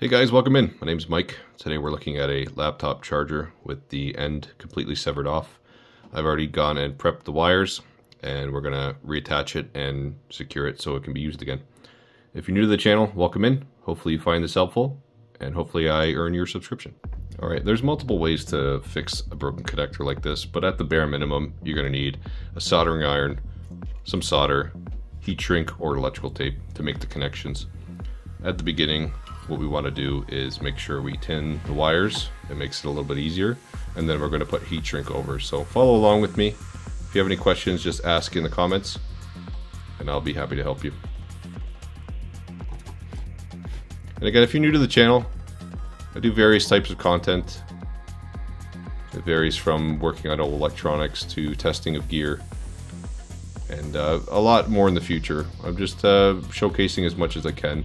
Hey guys, welcome in. My name's Mike. Today we're looking at a laptop charger with the end completely severed off. I've already gone and prepped the wires and we're gonna reattach it and secure it so it can be used again. If you're new to the channel, welcome in. Hopefully you find this helpful and hopefully I earn your subscription. All right, there's multiple ways to fix a broken connector like this, but at the bare minimum, you're gonna need a soldering iron, some solder, heat shrink, or electrical tape to make the connections. At the beginning, what we wanna do is make sure we tin the wires. It makes it a little bit easier. And then we're gonna put heat shrink over. So follow along with me. If you have any questions, just ask in the comments and I'll be happy to help you. And again, if you're new to the channel, I do various types of content. It varies from working on old electronics to testing of gear and uh, a lot more in the future. I'm just uh, showcasing as much as I can.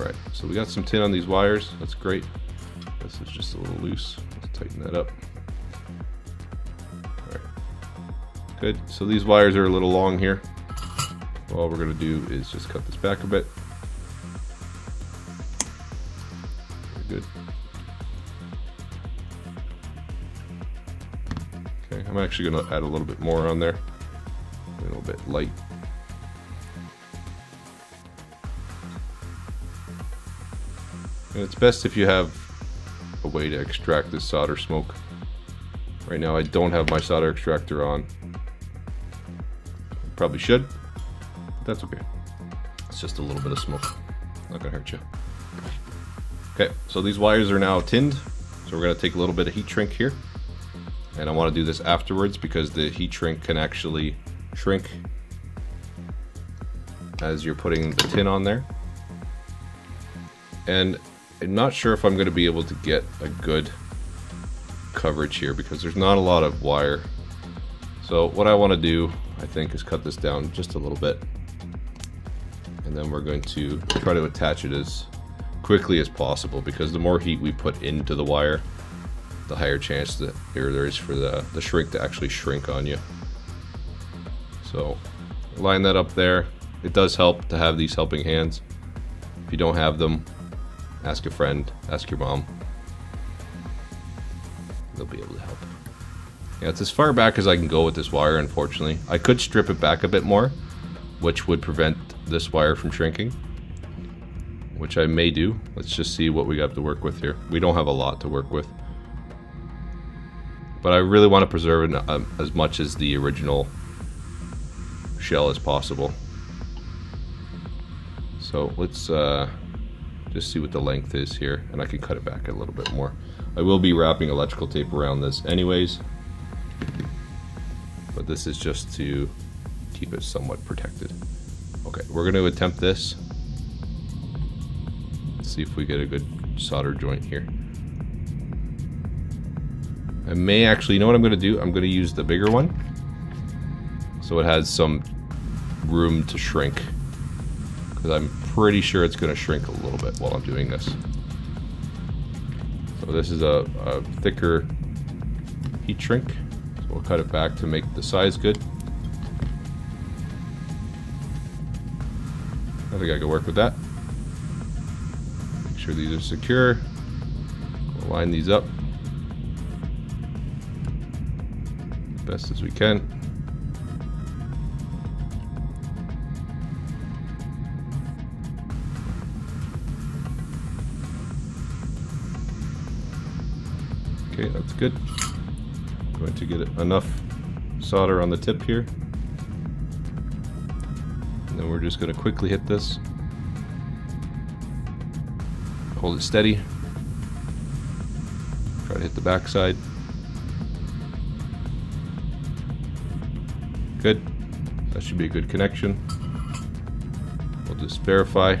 Alright, so we got some tin on these wires. That's great. This is just a little loose. Let's tighten that up. Alright. Good. So these wires are a little long here. All we're to do is just cut this back a bit. Very good. Okay, I'm actually to add a little bit more on there. A little bit light. And it's best if you have a way to extract this solder smoke. Right now I don't have my solder extractor on. Probably should, but that's okay. It's just a little bit of smoke. Not gonna hurt you. Okay, so these wires are now tinned. So we're gonna take a little bit of heat shrink here. And I wanna do this afterwards because the heat shrink can actually shrink as you're putting the tin on there. And I'm not sure if I'm going to be able to get a good coverage here because there's not a lot of wire. So what I want to do, I think, is cut this down just a little bit. And then we're going to try to attach it as quickly as possible because the more heat we put into the wire, the higher chance that there, is for the, the shrink to actually shrink on you. So line that up there. It does help to have these helping hands. If you don't have them, ask a friend, ask your mom. They'll be able to help. Yeah, it's as far back as I can go with this wire, unfortunately. I could strip it back a bit more, which would prevent this wire from shrinking, which I may do. Let's just see what we got to work with here. We don't have a lot to work with. But I really want to preserve it um, as much as the original shell as possible. So let's uh, just see what the length is here and I can cut it back a little bit more. I will be wrapping electrical tape around this anyways but this is just to keep it somewhat protected. Okay, we're going to attempt this. Let's see if we get a good solder joint here. I may actually, you know what I'm going to do? I'm going to use the bigger one so it has some room to shrink because I'm pretty sure it's going to shrink a little bit while I'm doing this. So this is a, a thicker heat shrink. So we'll cut it back to make the size good. I think I can work with that. Make sure these are secure. We'll line these up best as we can. Okay, that's good. I'm going to get enough solder on the tip here. And then we're just going to quickly hit this. Hold it steady. Try to hit the back side. Good. That should be a good connection. We'll just verify.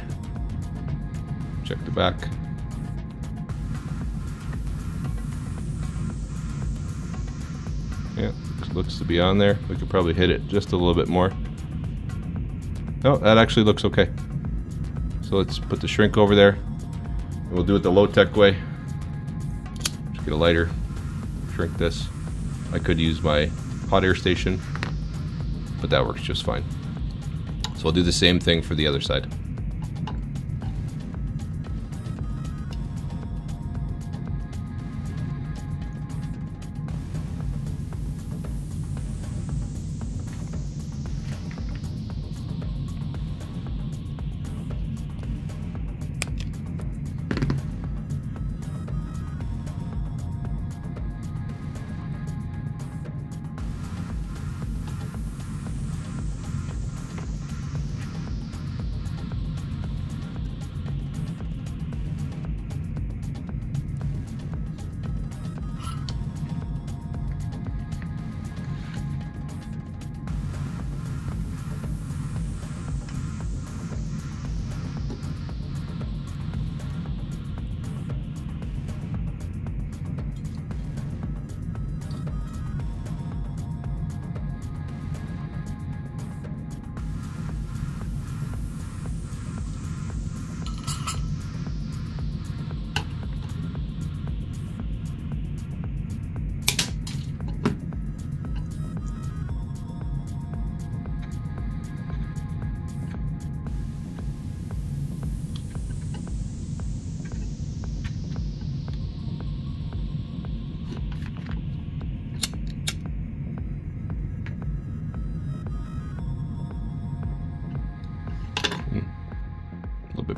Check the back. Yeah, looks to be on there. We could probably hit it just a little bit more. No, that actually looks okay. So let's put the shrink over there. And we'll do it the low-tech way. Just get a lighter, shrink this. I could use my hot air station, but that works just fine. So I'll do the same thing for the other side.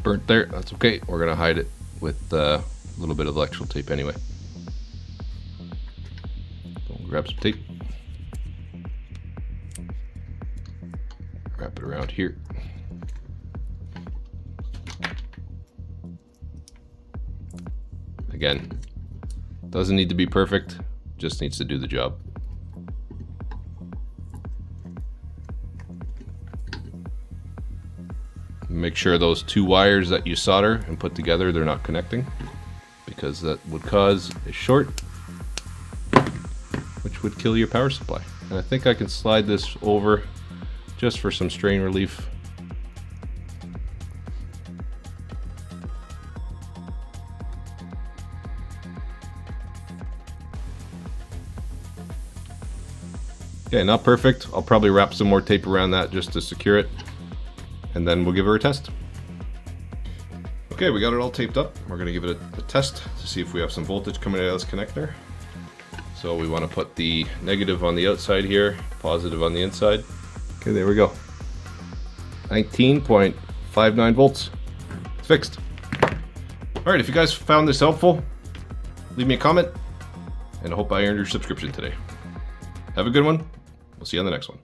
Burnt there. That's okay. We're going to hide it with uh, a little bit of electrical tape anyway. We'll grab some tape. Wrap it around here. Again, doesn't need to be perfect, just needs to do the job. Make sure those two wires that you solder and put together, they're not connecting because that would cause a short which would kill your power supply. And I think I can slide this over just for some strain relief. Okay, not perfect. I'll probably wrap some more tape around that just to secure it and then we'll give her a test. Okay, we got it all taped up. We're gonna give it a, a, test to see if we have some voltage coming out of this connector. So we wanna put the negative on the outside here, positive on the inside. Okay, there we go. 19.59 volts. It's fixed. All right, if you guys found this helpful, leave me a comment, and I hope I earned your subscription today. Have a good one. We'll see you on the next one.